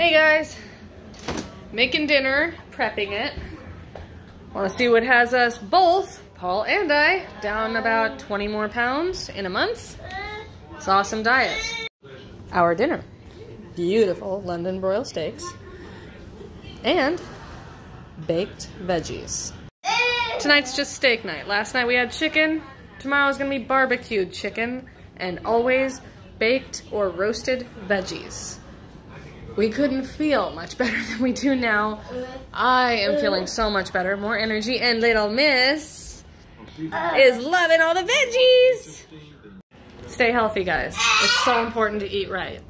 Hey guys, making dinner, prepping it. Want to see what has us both, Paul and I, down about 20 more pounds in a month? It's awesome diet. Our dinner. Beautiful London broil steaks. And baked veggies. Tonight's just steak night. Last night we had chicken. Tomorrow's gonna be barbecued chicken and always baked or roasted veggies. We couldn't feel much better than we do now. I am feeling so much better, more energy, and little miss is loving all the veggies. Stay healthy, guys. It's so important to eat right.